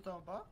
tampar?